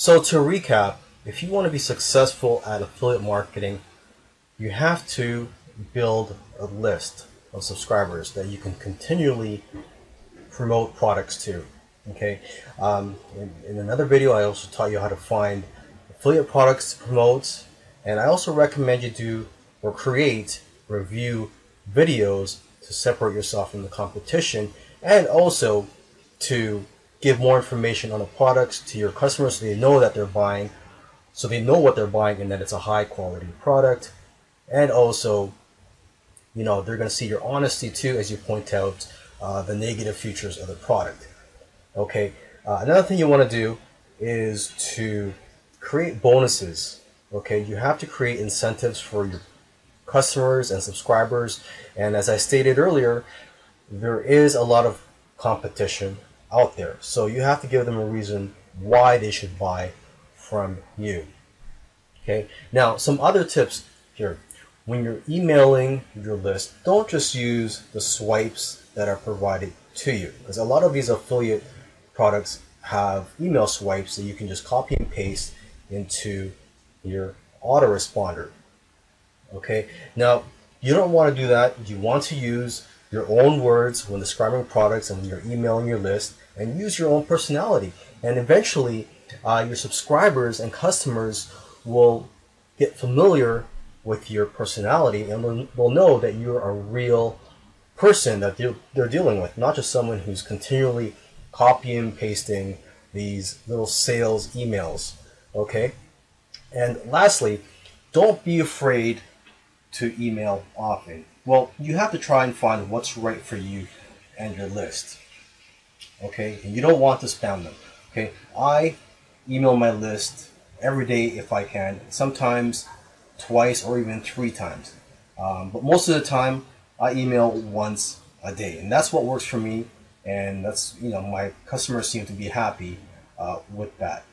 So to recap, if you want to be successful at affiliate marketing, you have to build a list of subscribers that you can continually promote products to. Okay. Um, in, in another video, I also taught you how to find affiliate products to promote, and I also recommend you do or create review videos to separate yourself from the competition, and also to give more information on the products to your customers so they know that they're buying, so they know what they're buying and that it's a high quality product, and also you know they're going to see your honesty too as you point out uh, the negative features of the product. Okay uh, another thing you want to do is to create bonuses. Okay you have to create incentives for your customers and subscribers. And as i stated earlier there is a lot of competition out there so you have to give them a reason why they should buy from you okay now some other tips here when you're emailing your list, don't just use the swipes that are provided to you. Because a lot of these affiliate products have email swipes that you can just copy and paste into your autoresponder. Okay, now you don't want to do that. You want to use your own words when describing products and when you're emailing your list and use your own personality. And eventually, uh, your subscribers and customers will get familiar with your personality and will, will know that you're a real person that they're, they're dealing with, not just someone who's continually copying and pasting these little sales emails. Okay? And lastly, don't be afraid to email often. Well, you have to try and find what's right for you and your list. Okay? And you don't want to spam them. Okay? I email my list every day if I can. Sometimes twice or even three times. Um, but most of the time, I email once a day, and that's what works for me. And that's you know my customers seem to be happy uh, with that.